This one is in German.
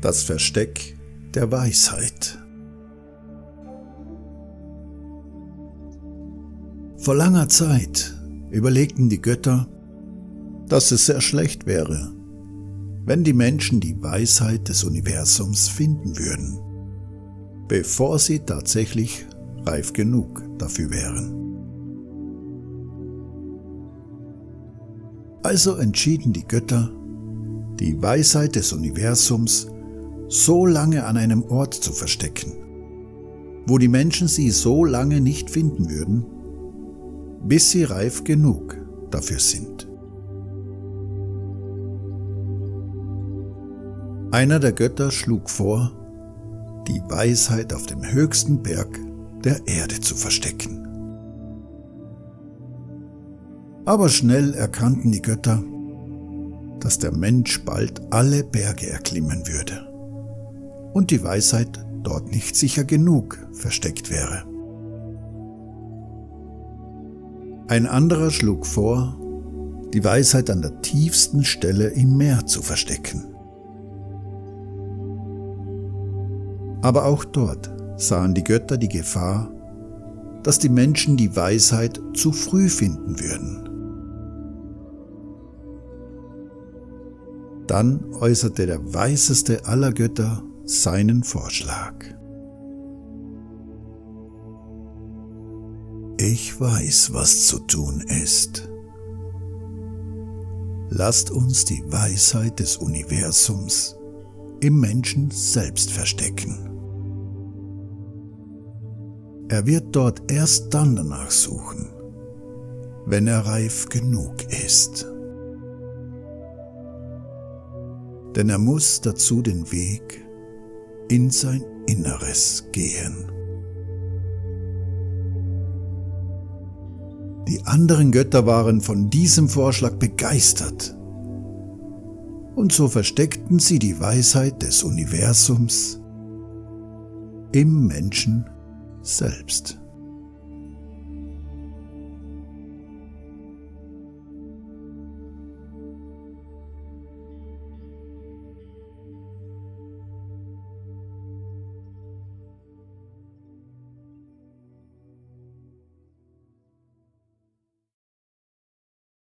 Das Versteck der Weisheit. Vor langer Zeit überlegten die Götter, dass es sehr schlecht wäre, wenn die Menschen die Weisheit des Universums finden würden, bevor sie tatsächlich reif genug dafür wären. Also entschieden die Götter, die Weisheit des Universums so lange an einem Ort zu verstecken, wo die Menschen sie so lange nicht finden würden, bis sie reif genug dafür sind. Einer der Götter schlug vor, die Weisheit auf dem höchsten Berg der Erde zu verstecken. Aber schnell erkannten die Götter, dass der Mensch bald alle Berge erklimmen würde und die Weisheit dort nicht sicher genug versteckt wäre. Ein anderer schlug vor, die Weisheit an der tiefsten Stelle im Meer zu verstecken. Aber auch dort sahen die Götter die Gefahr, dass die Menschen die Weisheit zu früh finden würden. Dann äußerte der weiseste aller Götter seinen Vorschlag. Ich weiß, was zu tun ist. Lasst uns die Weisheit des Universums im Menschen selbst verstecken. Er wird dort erst dann danach suchen, wenn er reif genug ist. Denn er muss dazu den Weg in sein Inneres gehen. Die anderen Götter waren von diesem Vorschlag begeistert. Und so versteckten sie die Weisheit des Universums im Menschen selbst.